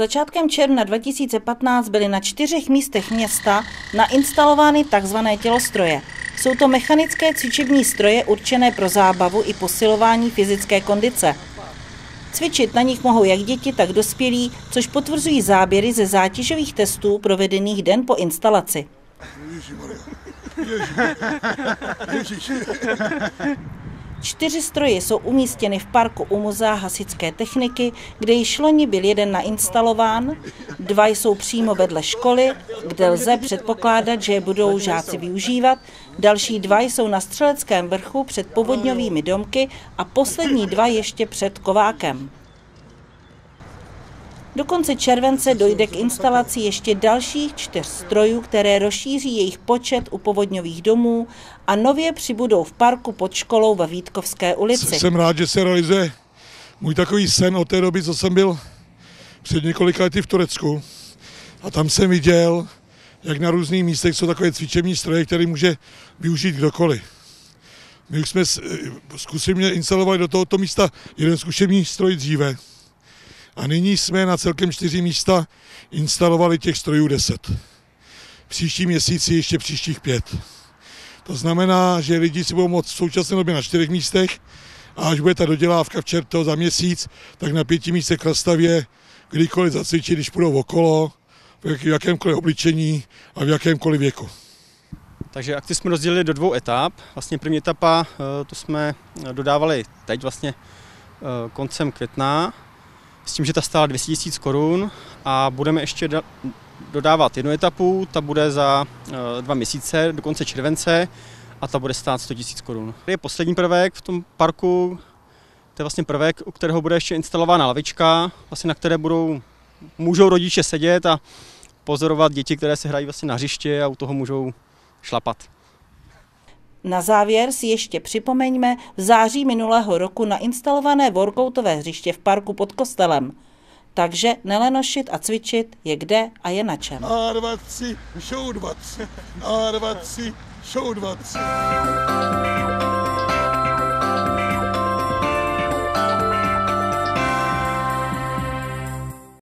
Začátkem června 2015 byly na čtyřech místech města nainstalovány tzv. tělostroje. Jsou to mechanické cvičební stroje určené pro zábavu i posilování fyzické kondice. Cvičit na nich mohou jak děti, tak dospělí, což potvrzují záběry ze zátěžových testů provedených den po instalaci. Čtyři stroje jsou umístěny v parku u muzea hasičské techniky, kde již loni byl jeden nainstalován, dva jsou přímo vedle školy, kde lze předpokládat, že je budou žáci využívat, další dva jsou na Střeleckém vrchu před povodňovými domky a poslední dva ještě před Kovákem. Do konce července dojde k instalaci ještě dalších čtyř strojů, které rozšíří jejich počet u povodňových domů a nově přibudou v parku pod školou ve Vítkovské ulici. Jsem rád, že se realizuje můj takový sen od té doby, co jsem byl před několika lety v Turecku. A tam jsem viděl, jak na různých místech jsou takové cvičební stroje, které může využít kdokoliv. My už jsme zkusili instalovat do tohoto místa jeden zkušební stroj dříve. A nyní jsme na celkem čtyři místa instalovali těch strojů 10. V příští měsíci ještě příštích pět. To znamená, že lidi si budou moct v současné době na čtyřech místech a až bude ta dodělávka v čerto za měsíc, tak na pěti místech Krastavě kdykoliv zacvičit, když půjdou okolo, v jakémkoliv obličení a v jakémkoliv věku. Takže akci jsme rozdělili do dvou etap. Vlastně první etapa, eh, to jsme dodávali teď vlastně eh, koncem května s tím, že ta stála 200 000 korun a budeme ještě dodávat jednu etapu, ta bude za eh, dva měsíce, do konce července a ta bude stát 100 000 korun. Je poslední prvek v tom parku, to je vlastně prvek, u kterého bude ještě instalována lavička, vlastně na které budou, můžou rodiče sedět a pozorovat děti, které se hrají vlastně na hřiště a u toho můžou šlapat. Na závěr si ještě připomeňme v září minulého roku nainstalované workoutové hřiště v parku pod kostelem. Takže nelenošit a cvičit je kde a je na čem. A2, 3, show 2, A2, 3, show 2,